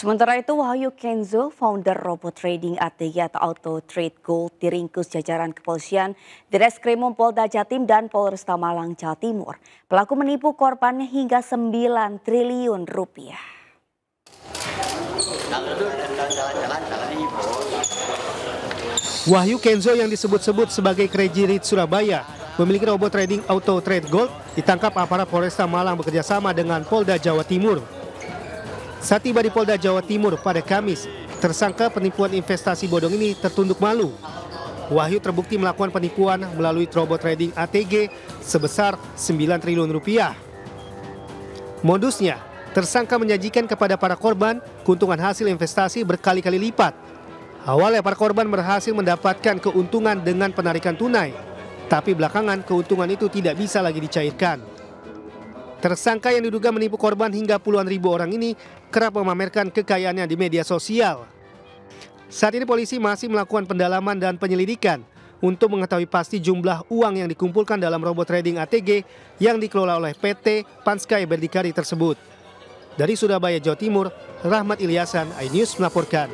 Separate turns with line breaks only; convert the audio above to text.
Sementara itu, Wahyu Kenzo, founder robot trading ATG atau Auto Trade Gold, diringkus jajaran kepolisian di Reskrimum Polda Jatim dan Polresta Malang, Jawa Timur. Pelaku menipu korbannya hingga 9 triliun rupiah.
Wahyu Kenzo yang disebut-sebut sebagai Crazy Rich Surabaya memiliki robot trading Auto Trade Gold ditangkap aparat Polresta Malang bekerjasama dengan Polda Jawa Timur. Saat tiba di Polda Jawa Timur pada Kamis, tersangka penipuan investasi bodong ini tertunduk malu. Wahyu terbukti melakukan penipuan melalui robot trading ATG sebesar 9 triliun rupiah. Modusnya, tersangka menjanjikan kepada para korban keuntungan hasil investasi berkali-kali lipat. Awalnya para korban berhasil mendapatkan keuntungan dengan penarikan tunai, tapi belakangan keuntungan itu tidak bisa lagi dicairkan. Tersangka yang diduga menipu korban hingga puluhan ribu orang ini kerap memamerkan kekayaannya di media sosial. Saat ini polisi masih melakukan pendalaman dan penyelidikan untuk mengetahui pasti jumlah uang yang dikumpulkan dalam robot trading ATG yang dikelola oleh PT Panskai Berdikari tersebut. Dari Surabaya, Jawa Timur, Rahmat Ilyasan, iNews melaporkan.